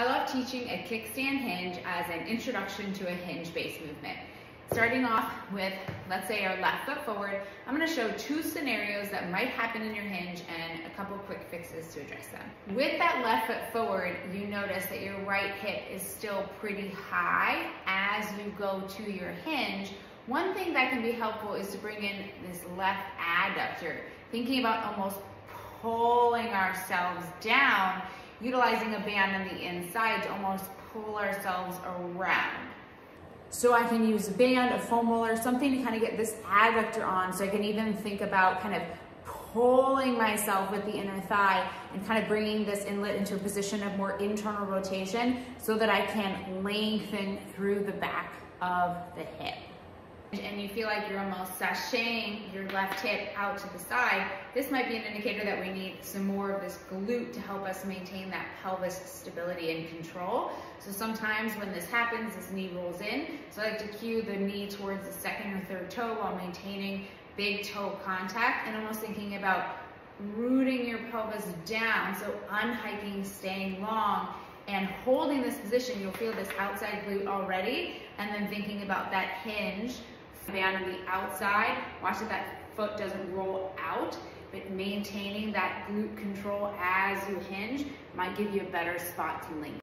I love teaching a kickstand hinge as an introduction to a hinge-based movement. Starting off with, let's say our left foot forward, I'm gonna show two scenarios that might happen in your hinge and a couple quick fixes to address them. With that left foot forward, you notice that your right hip is still pretty high as you go to your hinge. One thing that can be helpful is to bring in this left adductor, thinking about almost pulling ourselves down utilizing a band on the inside to almost pull ourselves around. So I can use a band, a foam roller, something to kind of get this adductor on so I can even think about kind of pulling myself with the inner thigh and kind of bringing this inlet into a position of more internal rotation so that I can lengthen through the back of the hip and you feel like you're almost sashaying your left hip out to the side, this might be an indicator that we need some more of this glute to help us maintain that pelvis stability and control. So sometimes when this happens, this knee rolls in. So I like to cue the knee towards the second or third toe while maintaining big toe contact and almost thinking about rooting your pelvis down. So unhiking, staying long, and holding this position, you'll feel this outside glute already, and then thinking about that hinge band on the outside. Watch that that foot doesn't roll out, but maintaining that glute control as you hinge might give you a better spot to length.